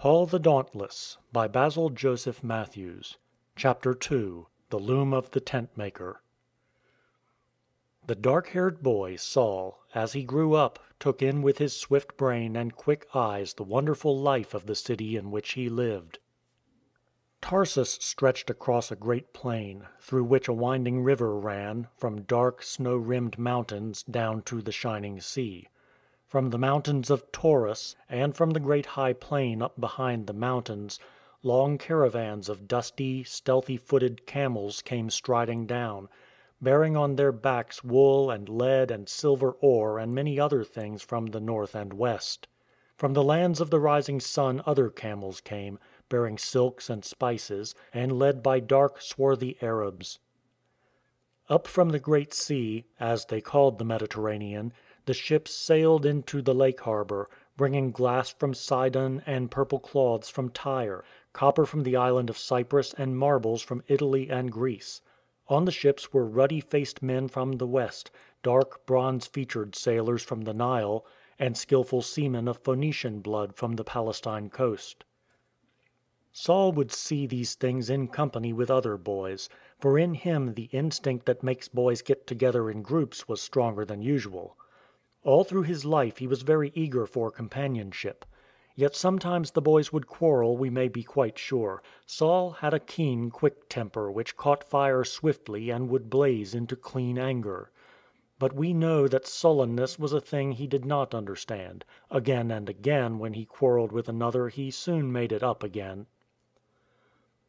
PAUL THE DAUNTLESS by Basil Joseph Mathews CHAPTER II THE LOOM OF THE TENTMAKER THE dark haired boy, Saul, as he grew up took in with his swift brain and quick eyes the wonderful life of the city in which he lived. Tarsus stretched across a great plain, through which a winding river ran, from dark, snow rimmed mountains down to the shining sea. From the mountains of Taurus, and from the great high plain up behind the mountains, long caravans of dusty, stealthy footed camels came striding down, bearing on their backs wool and lead and silver ore and many other things from the north and west. From the lands of the rising sun other camels came, bearing silks and spices, and led by dark, swarthy Arabs. Up from the Great Sea — as they called the Mediterranean the ships sailed into the lake harbour, bringing glass from Sidon and purple cloths from Tyre, copper from the island of Cyprus and marbles from Italy and Greece. On the ships were ruddy faced men from the West, dark, bronze featured sailors from the Nile, and skilful seamen of Phoenician blood from the Palestine coast. Saul would see these things in company with other boys, for in him the instinct that makes boys get together in groups was stronger than usual. All through his life he was very eager for companionship. Yet sometimes the boys would quarrel we may be quite sure. Saul had a keen, quick temper which caught fire swiftly and would blaze into clean anger. But we know that sullenness was a thing he did not understand. Again and again when he quarrelled with another he soon made it up again.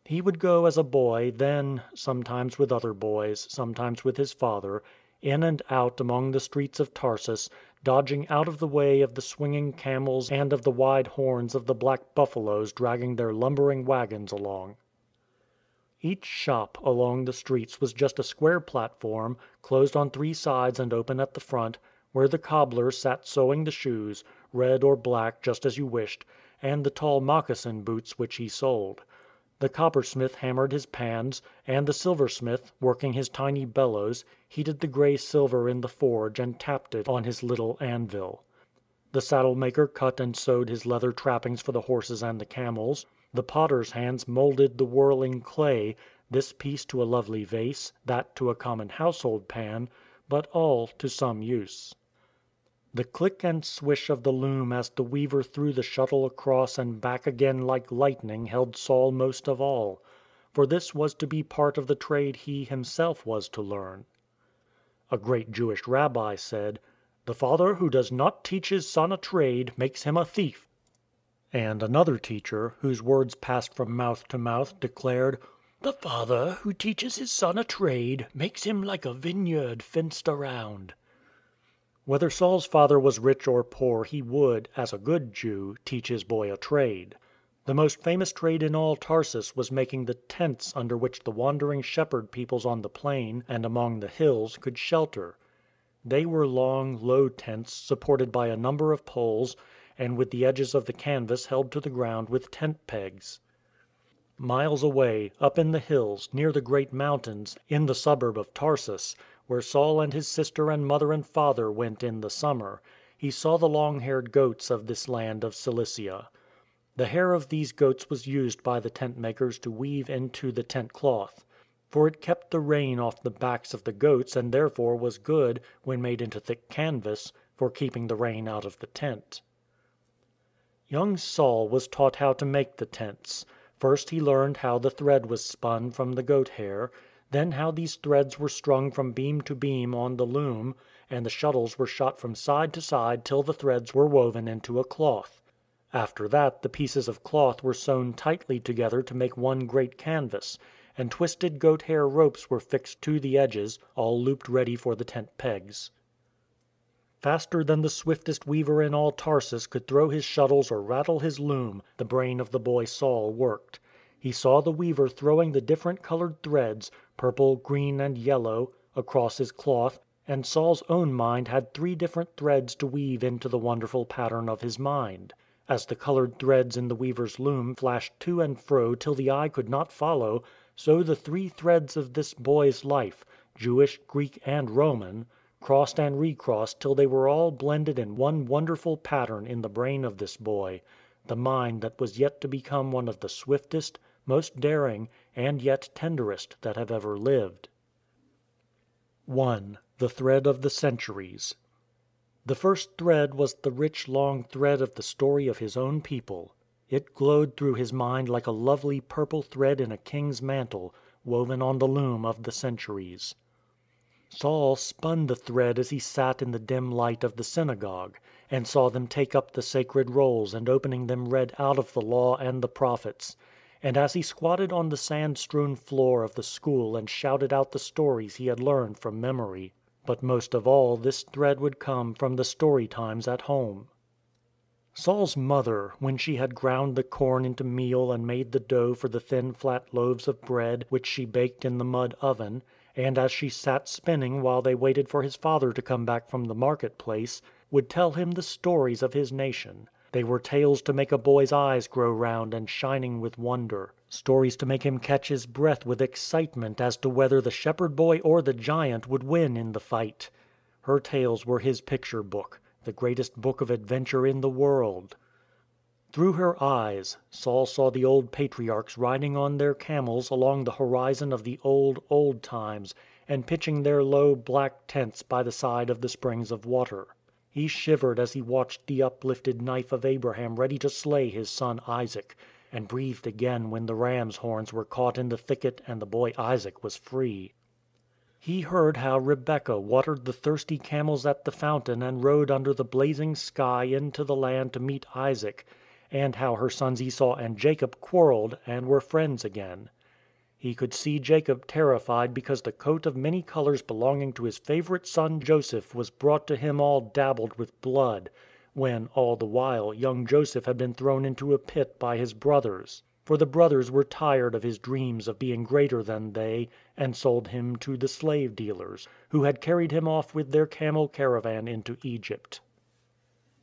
He would go as a boy, then, sometimes with other boys, sometimes with his father, in and out among the streets of Tarsus, dodging out of the way of the swinging camels and of the wide horns of the black buffaloes dragging their lumbering wagons along. Each shop along the streets was just a square platform, closed on three sides and open at the front, where the cobbler sat sewing the shoes — red or black just as you wished — and the tall moccasin boots which he sold. The coppersmith hammered his pans, and the silversmith, working his tiny bellows, heated the grey silver in the forge and tapped it on his little anvil. The saddle maker cut and sewed his leather trappings for the horses and the camels. The potter's hands moulded the whirling clay — this piece to a lovely vase, that to a common household pan — but all to some use. The click and swish of the loom as the weaver threw the shuttle across and back again like lightning held Saul most of all. For this was to be part of the trade he himself was to learn. A great Jewish rabbi said, " The father who does not teach his son a trade makes him a thief." And another teacher, whose words passed from mouth to mouth, declared, " The father who teaches his son a trade makes him like a vineyard fenced around." Whether Saul's father was rich or poor he would, as a good Jew, teach his boy a trade. The most famous trade in all Tarsus was making the tents under which the wandering shepherd peoples on the plain and among the hills could shelter. They were long, low tents supported by a number of poles, and with the edges of the canvas held to the ground with tent pegs. Miles away, up in the hills, near the great mountains, in the suburb of Tarsus, where Saul and his sister and mother and father went in the summer, he saw the long haired goats of this land of Cilicia. The hair of these goats was used by the tent makers to weave into the tent cloth. For it kept the rain off the backs of the goats and therefore was good, when made into thick canvas, for keeping the rain out of the tent. Young Saul was taught how to make the tents. First he learned how the thread was spun from the goat hair, then how these threads were strung from beam to beam on the loom, and the shuttles were shot from side to side till the threads were woven into a cloth. After that the pieces of cloth were sewn tightly together to make one great canvas, and twisted goat hair ropes were fixed to the edges, all looped ready for the tent pegs. Faster than the swiftest weaver in all Tarsus could throw his shuttles or rattle his loom, the brain of the boy Saul worked. He saw the weaver throwing the different coloured threads — purple, green, and yellow — across his cloth, and Saul's own mind had three different threads to weave into the wonderful pattern of his mind. As the coloured threads in the weaver's loom flashed to and fro till the eye could not follow, so the three threads of this boy's life — Jewish, Greek, and Roman — crossed and recrossed till they were all blended in one wonderful pattern in the brain of this boy — the mind that was yet to become one of the swiftest, most daring, and yet tenderest that have ever lived. 1. THE THREAD OF THE CENTURIES The first thread was the rich long thread of the story of his own people. It glowed through his mind like a lovely purple thread in a king's mantle, woven on the loom of the centuries. Saul spun the thread as he sat in the dim light of the synagogue, and saw them take up the sacred rolls and opening them read out of the Law and the Prophets; and as he squatted on the sand strewn floor of the school and shouted out the stories he had learned from memory. But most of all this thread would come from the story times at home. Saul's mother, when she had ground the corn into meal and made the dough for the thin flat loaves of bread which she baked in the mud oven, and as she sat spinning while they waited for his father to come back from the market place, would tell him the stories of his nation. They were tales to make a boy's eyes grow round and shining with wonder; stories to make him catch his breath with excitement as to whether the shepherd boy or the giant would win in the fight. Her tales were his picture book the greatest book of adventure in the world. Through her eyes Saul saw the old patriarchs riding on their camels along the horizon of the old, old times and pitching their low, black tents by the side of the springs of water. He shivered as he watched the uplifted knife of Abraham ready to slay his son Isaac, and breathed again when the ram's horns were caught in the thicket and the boy Isaac was free. He heard how Rebekah watered the thirsty camels at the fountain and rode under the blazing sky into the land to meet Isaac, and how her sons Esau and Jacob quarrelled and were friends again. He could see Jacob terrified because the coat of many colours belonging to his favourite son Joseph was brought to him all dabbled with blood, when, all the while, young Joseph had been thrown into a pit by his brothers. For the brothers were tired of his dreams of being greater than they, and sold him to the slave dealers, who had carried him off with their camel caravan into Egypt.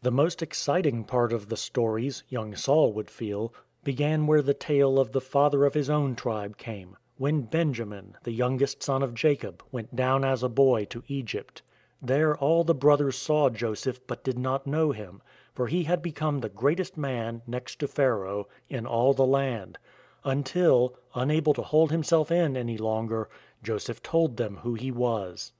The most exciting part of the stories, young Saul would feel, began where the tale of the father of his own tribe came, when Benjamin, the youngest son of Jacob, went down as a boy to Egypt. There all the brothers saw Joseph but did not know him, for he had become the greatest man, next to Pharaoh, in all the land; until, unable to hold himself in any longer, Joseph told them who he was.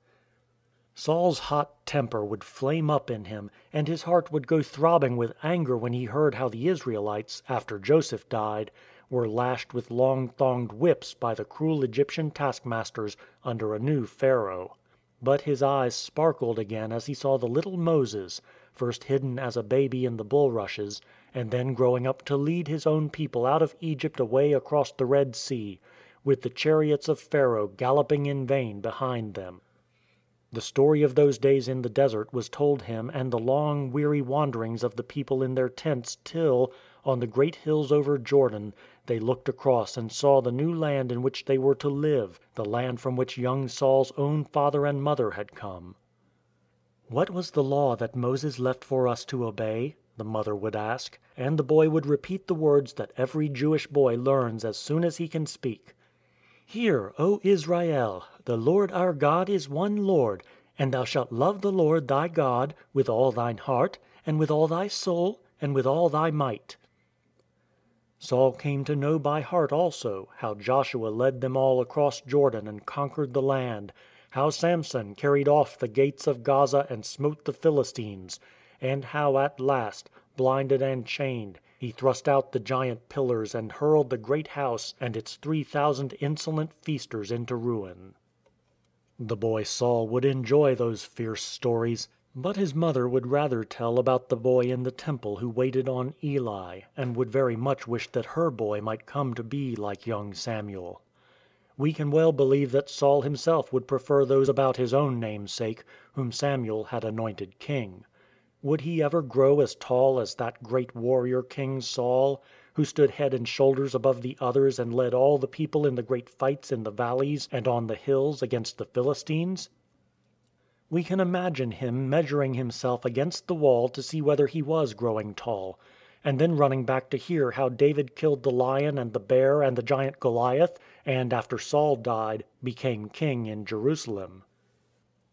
Saul's hot temper would flame up in him, and his heart would go throbbing with anger when he heard how the Israelites, after Joseph died, were lashed with long thonged whips by the cruel Egyptian taskmasters under a new Pharaoh. But his eyes sparkled again as he saw the little Moses, first hidden as a baby in the bulrushes, and then growing up to lead his own people out of Egypt away across the Red Sea, with the chariots of Pharaoh galloping in vain behind them. The story of those days in the desert was told him and the long, weary wanderings of the people in their tents till, on the great hills over Jordan, they looked across and saw the new land in which they were to live, the land from which young Saul's own father and mother had come. "What was the law that Moses left for us to obey?" the mother would ask, and the boy would repeat the words that every Jewish boy learns as soon as he can speak. "Hear, O Israel, the Lord our God is one Lord, and thou shalt love the Lord thy God with all thine heart, and with all thy soul, and with all thy might." Saul came to know by heart also how Joshua led them all across Jordan and conquered the land how Samson carried off the gates of Gaza and smote the Philistines; and how at last, blinded and chained, he thrust out the giant pillars and hurled the great house and its three thousand insolent feasters into ruin. The boy Saul would enjoy those fierce stories. But his mother would rather tell about the boy in the Temple who waited on Eli, and would very much wish that her boy might come to be like young Samuel. We can well believe that Saul himself would prefer those about his own namesake, whom Samuel had anointed king. Would he ever grow as tall as that great warrior King Saul, who stood head and shoulders above the others and led all the people in the great fights in the valleys and on the hills against the Philistines? We can imagine him measuring himself against the wall to see whether he was growing tall, and then running back to hear how David killed the lion and the bear and the giant Goliath, and after Saul died, became king in Jerusalem.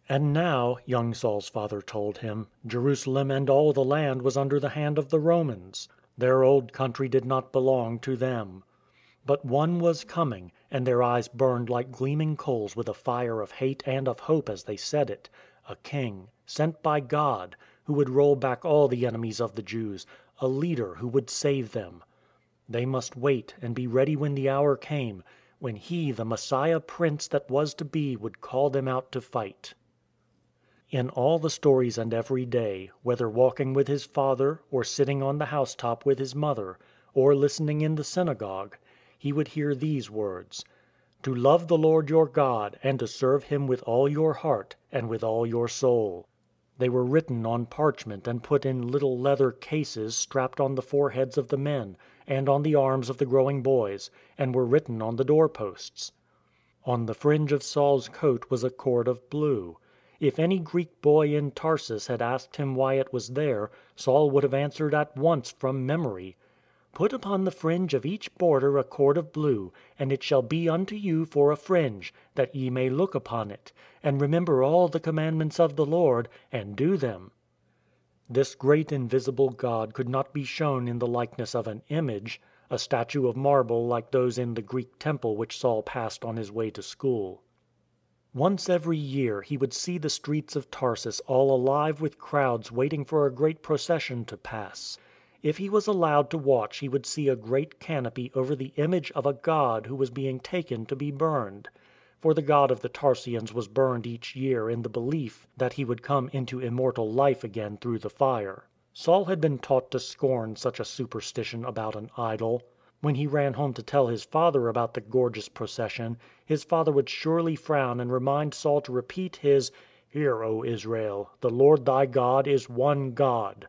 And now, young Saul's father told him, Jerusalem and all the land was under the hand of the Romans. Their old country did not belong to them. But One was coming, and their eyes burned like gleaming coals with a fire of hate and of hope as they said it — a King, sent by God, who would roll back all the enemies of the Jews, a Leader who would save them. They must wait and be ready when the hour came, when He the Messiah Prince that was to be would call them out to fight. In all the stories and every day, whether walking with His Father, or sitting on the housetop with His Mother, or listening in the synagogue, He would hear these words :" To love the Lord your God and to serve Him with all your heart and with all your soul." They were written on parchment and put in little leather cases strapped on the foreheads of the men, and on the arms of the growing boys, and were written on the door posts. On the fringe of Saul's coat was a cord of blue. If any Greek boy in Tarsus had asked him why it was there, Saul would have answered at once from memory :" Put upon the fringe of each border a cord of blue, and it shall be unto you for a fringe, that ye may look upon it, and remember all the commandments of the Lord, and do them." This great invisible God could not be shown in the likeness of an image — a statue of marble like those in the Greek temple which Saul passed on his way to school. Once every year he would see the streets of Tarsus all alive with crowds waiting for a great procession to pass. If he was allowed to watch he would see a great canopy over the image of a god who was being taken to be burned. For the god of the Tarsians was burned each year in the belief that he would come into immortal life again through the fire. Saul had been taught to scorn such a superstition about an idol. When he ran home to tell his father about the gorgeous procession, his father would surely frown and remind Saul to repeat his :" Hear, O Israel, the Lord thy God is one God."